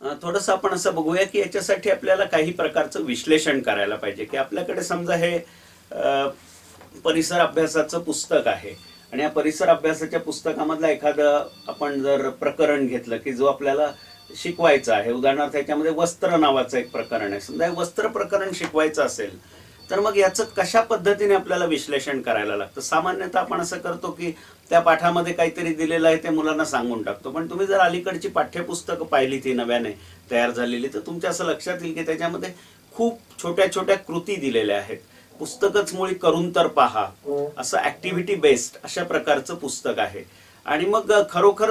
थोडंसं आपण असं बघूया की याच्यासाठी आपल्याला काही प्रकारचं विश्लेषण करायला पाहिजे. की आपल्याकडे समजा हे परिसर अभ्यासाचं पुस्तक आहे. आणि या परिसर अभ्यासाच्या पुस्तकामधलं एखादं आपण जर प्रकरण घेतलं की जो आपल्याला शिकवायचा आहे उदाहरणार्थ याच्यामध्ये वस्त्र नावाचं एक प्रकरण आहे. समजा हे वस्त्र प्रकरण शिकवायचं असेल तर मग याचं कशा पद्धतीने आपल्याला विश्लेषण करायला लागतं? सामान्यतः आपण असं करतो की त्या पाठामध्ये काहीतरी दिलेलं आहे ते मुलांना सांगून टाकतो. पण तुम्ही जर अलीकडची पाठ्यपुस्तकं पाहिली ती नव्याने तयार झालेली तर तुमच्या असं लक्षात येईल की त्याच्यामध्ये खूप छोट्या छोट्या कृती दिलेल्या आहेत. पुस्तकच मुळी करून तर पहा. असं ऍक्टिव्हिटी बेस्ड अशा प्रकारचं पुस्तक आहे. आणि मग खरोखर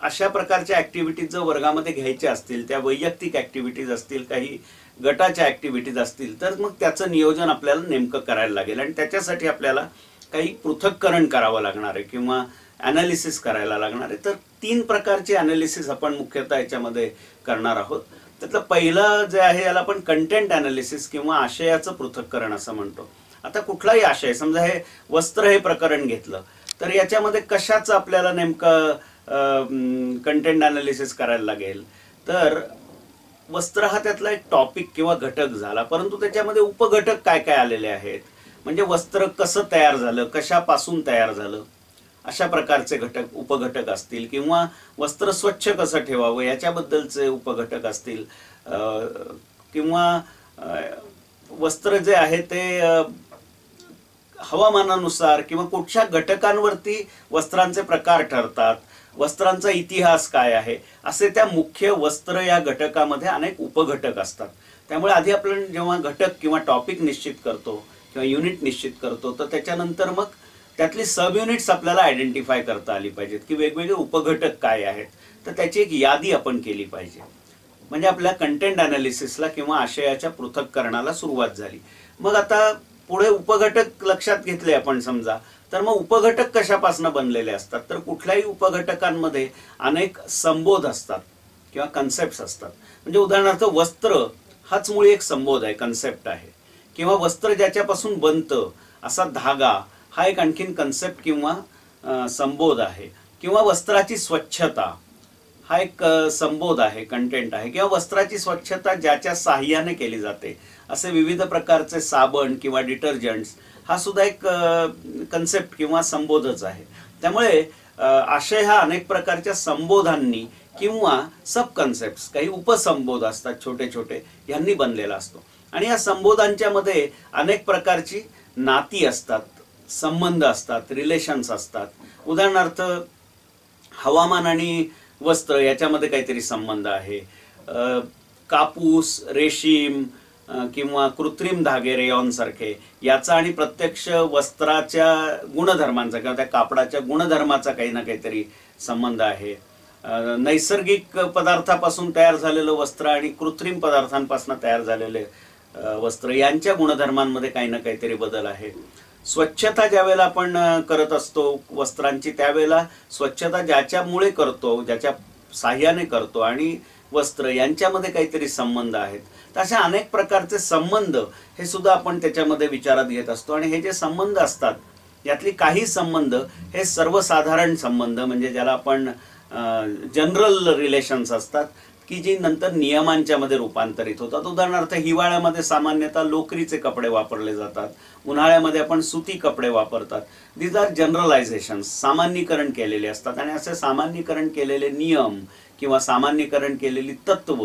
अशा प्रकारच्या ऍक्टिव्हिटीज जर वर्गामध्ये घ्यायच्या असतील त्या वैयक्तिक ऍक्टिव्हिटीज असतील काही गटाच्या ऍक्टिव्हिटीज असतील तर मग त्याचं नियोजन आपल्याला नेमकं करायला लागेल. आणि त्याच्यासाठी आपल्याला काही पृथक्करण करावं लागणार आहे किंवा अनालिसिस करायला लागणार आहे. तर तीन प्रकारचे अनालिसिस आपण मुख्यतः याच्यामध्ये करणार आहोत. त्यातलं पहिलं जे आहे याला आपण कंटेंट अनालिसिस किंवा आशयाचं पृथक्करण असं म्हणतो. आता कुठलाही आशय समजा हे वस्त्र हे प्रकरण घेतलं तर याच्यामध्ये कशाचं आपल्याला नेमकं कंटेंट अनालिसिस करायला लागेल? तर वस्त्र हा त्यातला एक टॉपिक किंवा घटक झाला. परंतु त्याच्यामध्ये उपघटक काय काय आलेले आहेत? म्हणजे वस्त्र कसं तयार झालं? कशापासून तयार झालं? अशा प्रकारचे घटक उपघटक असतील किंवा वस्त्र स्वच्छ कसं ठेवावं? याच्याबद्दलचे उपघटक असतील. किंवा वस्त्र जे आहे ते हवामानानुसार किंवा कुठच्या घटकांवरती वस्त्रांचे प्रकार ठरतात? वस्त्रांचा इतिहास काय आहे? असे त्या मुख्य वस्त्र या घटकामध्ये अनेक उपघटक असतात. त्यामुळे आधी आपण जेव्हा घटक किंवा टॉपिक निश्चित करतो किंवा युनिट निश्चित करतो तर त्याच्यानंतर मग त्यातली सब युनिट्स आपल्याला आयडेंटिफाय करता आली पाहिजेत की वेगवेगळे उपघटक काय आहेत. तर त्याची एक यादी आपण केली पाहिजे. म्हणजे आपल्या कंटेंट अनालिसिसला किंवा आशयाच्या पृथक्करणाला सुरुवात झाली. मग आता पुढे उपघटक लक्षात घेतले आपण समजा. तर मग उपघटक कशापासून बनलेले असतात? तर कुठल्याही उपघटकांमध्ये अनेक संबोध असतात किंवा कन्सेप्ट असतात. म्हणजे उदाहरणार्थ वस्त्र हाच मुळी एक संबोध आहे कन्सेप्ट आहे. किंवा वस्त्र ज्याच्यापासून बनतं असा धागा हा एक आणखीन कन्सेप्ट किंवा संबोध आहे. किंवा वस्त्राची स्वच्छता हा एक संबोध आहे कंटेंट आहे. किंवा वस्त्राची स्वच्छता ज्याच्या साह्याने केली जाते असे विविध प्रकारचे साबण किंवा डिटर्जंट्स हा सुद्धा एक कन्सेप्ट किंवा संबोधच आहे. त्यामुळे आशय हा अनेक प्रकारच्या संबोधांनी किंवा सब कन्सेप्ट काही उपसंबोध असतात छोटे छोटे यांनी बनलेला असतो. आणि या संबोधांच्या मध्ये अनेक प्रकारची नाती असतात संबंध असतात रिलेशन्स असतात. उदाहरणार्थ हवामान आणि वस्त्र याच्यामध्ये काहीतरी संबंध आहे. कापूस रेशीम किंवा कृत्रिम धागे रेयॉन सारखे याचा आणि प्रत्यक्ष वस्त्राच्या गुणधर्मांचा किंवा त्या कापडाच्या गुणधर्माचा काही ना काहीतरी संबंध आहे. नैसर्गिक पदार्थापासून तयार झालेलं वस्त्र आणि कृत्रिम पदार्थांपासून तयार झालेले वस्त्र यांच्या गुणधर्मांमध्ये काही ना काहीतरी बदल आहे. स्वच्छता ज्यावेळेला आपण करत असतो वस्त्रांची त्यावेळेला स्वच्छता ज्याच्यामुळे करतो ज्याच्या साह्याने करतो आणि वस्त्र यांच्यामध्ये काहीतरी संबंध आहेत. तर अशा अनेक प्रकारचे संबंध हे सुद्धा आपण त्याच्यामध्ये विचारात घेत असतो. आणि हे जे संबंध असतात यातली काही संबंध हे सर्वसाधारण संबंध म्हणजे ज्याला आपण जनरल रिलेशन्स असतात की जी नंतर नियमांच्यामध्ये रूपांतरित होतात. उदाहरणार्थ हिवाळ्यामध्ये सामान्यतः लोकरीचे कपडे वापरले जातात. उन्हाळ्यामध्ये आपण सुती कपडे वापरतात. दीज आर जनरलायझेशन सामान्यीकरण केलेले असतात. आणि असे सामान्यीकरण केलेले नियम किंवा सामान्यीकरण केलेली तत्व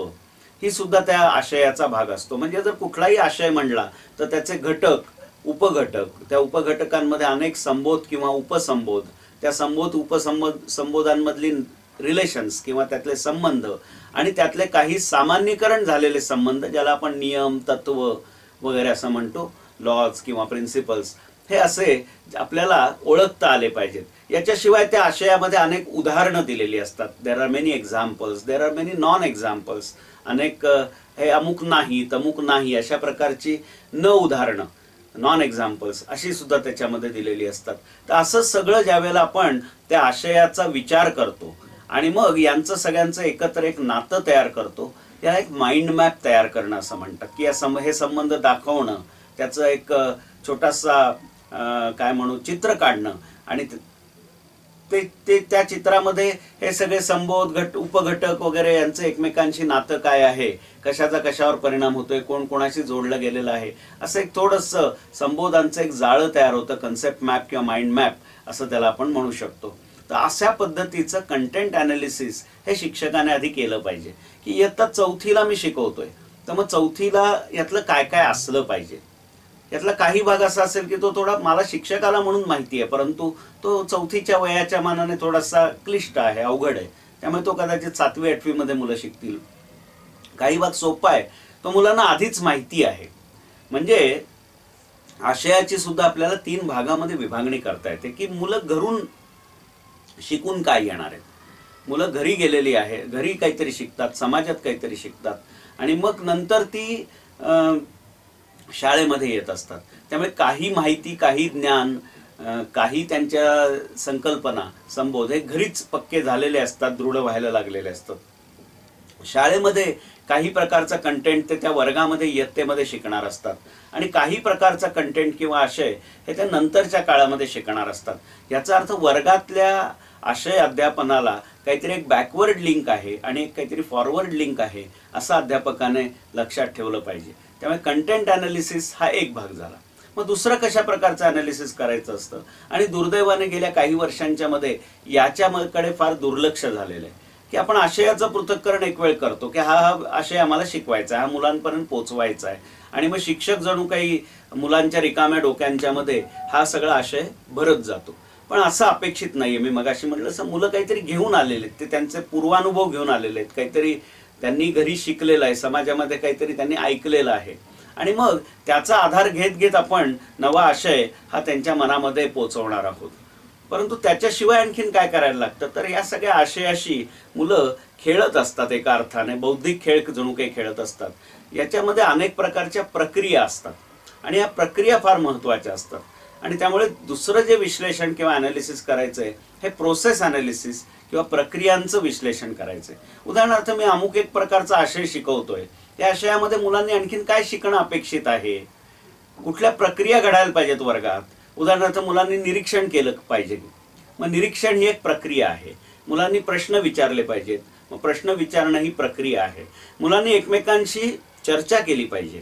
ही सुद्धा त्या आशयाचा भाग असतो. म्हणजे जर कुठलाही आशय म्हणला तर त्याचे घटक उपघटक त्या उपघटकांमध्ये अनेक संबोध किंवा उपसंबोध त्या संबोध उपसंबोध संबोधांमधली रिलेशन्स किंवा त्यातले संबंध आणि त्यातले काही सामान्यीकरण झालेले संबंध ज्याला आपण नियम तत्व वगैरे असं म्हणतो लॉज किंवा प्रिन्सिपल्स हे असे आपल्याला ओळखता आले पाहिजेत. याच्याशिवाय त्या आशयामध्ये अनेक उदाहरणं दिलेली असतात. There are many examples there are many non examples अनेक हे अमुक नाही तमुक नाही अशा प्रकारची न उदाहरणं नॉन एक्झाम्पल्स अशी सुद्धा त्याच्यामध्ये दिलेली असतात. तर असं सगळं ज्यावेळेला आपण त्या आशयाचा विचार करतो आणि मग यांचं सगळ्यांचं एकत्र एक नातं तयार करतो त्याला एक माइंड मॅप तयार करणं असं म्हणतात. की या सम हे संबंध दाखवणं त्याचं एक छोटासा काय म्हणू चित्र काढणं. आणि ते- ते त्या चित्रामध्ये हे सगळे संबोध घट उपघटक वगैरे यांचं एकमेकांशी नातं काय आहे? कशाचा कशावर परिणाम होतोय? कोण कोणाशी जोडलं गेलेलं आहे? असं एक थोडंसं संबोधांचं एक जाळं तयार होतं कन्सेप्ट मॅप किंवा माइंड मॅप असं त्याला आपण म्हणू शकतो. तर अशा पद्धतीचं कंटेंट अनालिसिस हे शिक्षकाने आधी केलं पाहिजे. की इयत्ता चौथीला मी शिकवतोय. तर मग चौथीला यातलं काय काय असलं पाहिजे? यातला काही भाग असा असेल की तो थोडा मला शिक्षकाला म्हणून माहिती आहे परंतु तो चौथीच्या वयाच्या मानाने थोडासा क्लिष्ट आहे अवघड आहे. त्यामुळे तो कदाचित सातवी आठवीमध्ये मुलं शिकतील. काही भाग सोपा आहे. तो मुलांना आधीच माहिती आहे. म्हणजे आशयाची सुद्धा आपल्याला तीन भागामध्ये विभागणी करता येते की मुलं घरून शिकून काय येणार आहेत? मुलं घरी गेलेली आहे घरी काहीतरी शिकतात समाजात काहीतरी शिकतात. आणि मग नंतर ती शाळेमध्ये येत असतात. त्यामुळे काही माहिती काही ज्ञान काही त्यांच्या संकल्पना संबोध हे घरीच पक्के झालेले असतात दृढ व्हायला लागलेले असतात. शाळेमध्ये काही प्रकारचा कंटेंट ते त्या वर्गामध्ये इयत्तेमध्ये शिकणार असतात. आणि काही प्रकारचा कंटेंट किंवा आशय हे त्या नंतरच्या काळामध्ये शिकणार असतात. याचा अर्थ वर्गातल्या आशय अध्यापनाला काहीतरी एक बॅकवर्ड लिंक आहे आणि एक काहीतरी फॉरवर्ड लिंक आहे असं अध्यापकाने लक्षात ठेवलं पाहिजे. त्यामुळे कंटेंट अनालिसिस हा एक भाग झाला. मग दुसरं कशा प्रकारचं अनालिसिस करायचं असतं? आणि दुर्दैवाने गेल्या काही वर्षांच्या मध्ये याच्याकडे फार दुर्लक्ष झालेलं आहे. की आपण आशयाचं पृथक्करण एक वेळ करतो की हा हा आशय आम्हाला शिकवायचा आहे हा मुलांपर्यंत पोचवायचा आहे. आणि मग शिक्षक जणू काही मुलांच्या रिकाम्या डोक्यांच्या मध्ये हा सगळा आशय भरत जातो. पण असं अपेक्षित नाहीये. मी मगाशी म्हटलं असं मुलं काहीतरी घेऊन आलेले आहेत. ते त्यांचे पूर्वानुभव घेऊन आलेले आहेत. काहीतरी त्यांनी घरी शिकलेलं आहे. समाजामध्ये काहीतरी त्यांनी ऐकलेलं आहे. आणि मग त्याचा आधार घेत घेत आपण नवा आशय हा त्यांच्या मनामध्ये पोचवणार आहोत. परंतु त्याच्याशिवाय आणखीन काय करायला लागतं? तर या सगळ्या आशयाशी मुलं खेळत असतात एका अर्थाने. बौद्धिक खेळ जणू काही खेळत असतात. याच्यामध्ये अनेक प्रकारच्या प्रक्रिया असतात. आणि या प्रक्रिया फार महत्त्वाच्या असतात. आणि त्यामुळे दुसरं जे विश्लेषण किंवा अनालिसिस करायचं आहे हे प्रोसेस अनालिसिस किंवा प्रक्रियांचं विश्लेषण करायचंय. उदाहरणार्थ मी अमुक एक प्रकारचा आशय शिकवतोय. त्या आशयामध्ये मुलांनी आणखीन काय शिकणं अपेक्षित आहे? कुठल्या प्रक्रिया घडायला पाहिजेत वर्गात? उदाहरणार्थ मुलांनी निरीक्षण केलं पाहिजे. मग निरीक्षण ही एक प्रक्रिया आहे. मुलांनी प्रश्न विचारले पाहिजेत. मग प्रश्न विचारणं ही प्रक्रिया आहे. मुलांनी एकमेकांशी चर्चा केली पाहिजे.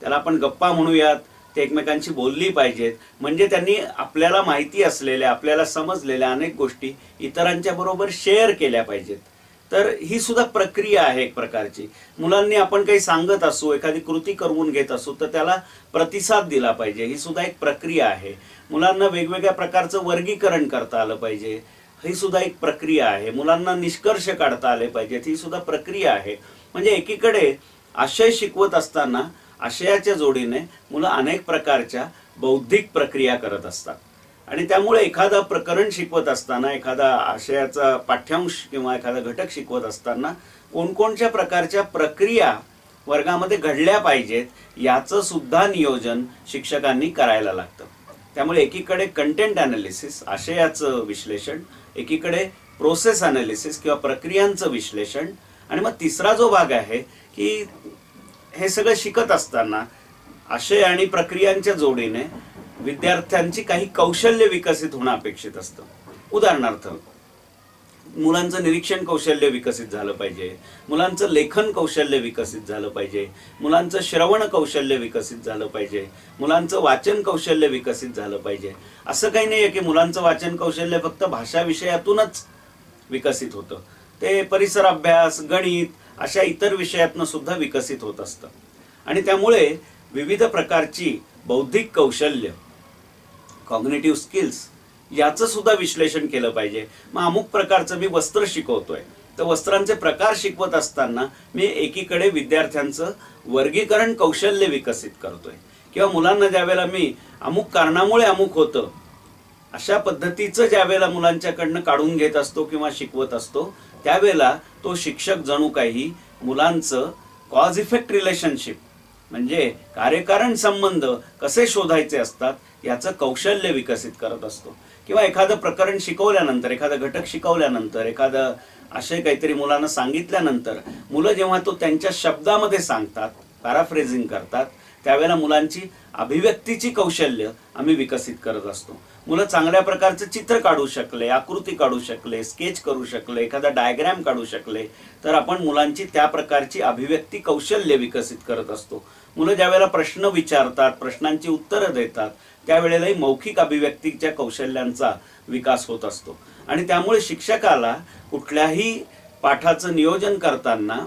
त्याला आपण गप्पा म्हणूयात. ते एकमेकांशी बोलली पाहिजेत. म्हणजे त्यांनी आपल्याला माहिती असलेल्या आपल्याला समजलेल्या अनेक गोष्टी इतरांच्या बरोबर शेअर केल्या पाहिजेत. तर ही सुद्धा प्रक्रिया आहे एक प्रकारची. मुलांनी आपण काही सांगत असू एखादी कृती करवून घेत असू तर त्याला प्रतिसाद दिला पाहिजे. ही सुद्धा एक प्रक्रिया आहे. मुलांना वेगवेगळ्या प्रकारचं वर्गीकरण करता आलं पाहिजे. ही सुद्धा एक प्रक्रिया आहे. मुलांना निष्कर्ष काढता आले पाहिजेत. ही सुद्धा प्रक्रिया आहे. म्हणजे एकीकडे आशय शिकवत असताना आशयाच्या जोडीने मुलं अनेक प्रकारच्या बौद्धिक प्रक्रिया करत असतात. आणि त्यामुळे एखादं प्रकरण शिकवत असताना एखादा आशयाचा पाठ्यांश किंवा एखादा घटक शिकवत असताना कोणकोणत्या प्रकारच्या प्रक्रिया वर्गामध्ये घडल्या पाहिजेत याचं सुद्धा नियोजन शिक्षकांनी करायला लागतं. त्यामुळे एकीकडे कंटेंट ॲनालिसिस आशयाचं विश्लेषण एकीकडे प्रोसेस ॲनालिसिस किंवा प्रक्रियांचं विश्लेषण. आणि मग तिसरा जो भाग आहे की हे सगळं शिकत असताना आशय आणि प्रक्रियांच्या जोडीने विद्यार्थ्यांची काही कौशल्य विकसित होणं अपेक्षित असतं. उदाहरणार्थ मुलांचं निरीक्षण कौशल्य विकसित झालं पाहिजे मुलांचं लेखन कौशल्य विकसित झालं पाहिजे मुलांचं श्रवण कौशल्य विकसित झालं पाहिजे मुलांचं वाचन कौशल्य विकसित झालं पाहिजे. असं काही नाही आहे की मुलांचं वाचन कौशल्य फक्त भाषा विषयातूनच विकसित होतं. ते परिसर अभ्यास गणित अशा इतर विषयातनं सुद्धा विकसित होत असतं. आणि त्यामुळे विविध प्रकारची बौद्धिक कौशल्य कॉग्नेटिव्ह स्किल्स याचं सुद्धा विश्लेषण केलं पाहिजे. मग अमुक प्रकारचं मी वस्त्र शिकवतोय. तर वस्त्रांचे प्रकार शिकवत असताना मी एकीकडे विद्यार्थ्यांचं वर्गीकरण कौशल्य विकसित करतोय. किंवा मुलांना ज्यावेळेला मी अमुक कारणामुळे अमुक होतं अशा पद्धतीचं ज्यावेळेला मुलांच्याकडनं काढून घेत असतो किंवा शिकवत असतो त्यावेळेला तो शिक्षक जणू काही मुलांचं कॉज इफेक्ट रिलेशनशिप म्हणजे कार्यकारण संबंध कसे शोधायचे असतात याचं कौशल्य विकसित करत असतो. किंवा एखादं प्रकरण शिकवल्यानंतर एखादा घटक शिकवल्यानंतर एखादं असे काहीतरी मुलांना सांगितल्यानंतर मुलं जेव्हा तो त्यांच्या शब्दामध्ये सांगतात पॅराफ्रेझिंग करतात त्यावेळेला मुलांची अभिव्यक्तीची कौशल्य आम्ही विकसित करत असतो. मुलं चांगल्या प्रकारचं चित्र काढू शकले आकृती काढू शकले स्केच करू शकले एखादा डायग्रॅम काढू शकले तर आपण मुलांची त्या प्रकारची अभिव्यक्ती कौशल्य विकसित करत असतो. मुलं ज्यावेळेला प्रश्न विचारतात प्रश्नांची उत्तरं देतात त्यावेळेलाही मौखिक अभिव्यक्तीच्या कौशल्यांचा विकास होत असतो. आणि त्यामुळे शिक्षकाला कुठल्याही पाठाचं नियोजन करताना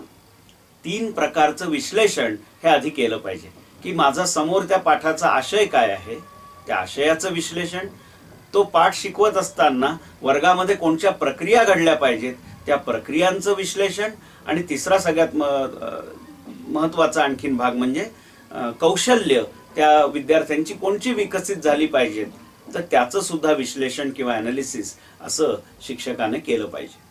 तीन प्रकारचं विश्लेषण हे आधी केलं पाहिजे. की माझा समोर त्या पाठाचा आशय काय आहे? त्या आशयाचं विश्लेषण तो पाठ शिकवत असताना वर्गामध्ये कोणत्या प्रक्रिया घडल्या पाहिजेत त्या प्रक्रियांचं विश्लेषण आणि तिसरा सगळ्यात म- महत्त्वाचा आणखीन भाग म्हणजे कौशल्य त्या विद्यार्थ्यांची कोणची विकसित झाली पाहिजेत तर त्याचं सुद्धा विश्लेषण किंवा अनालिसिस असं शिक्षकाने केलं पाहिजे.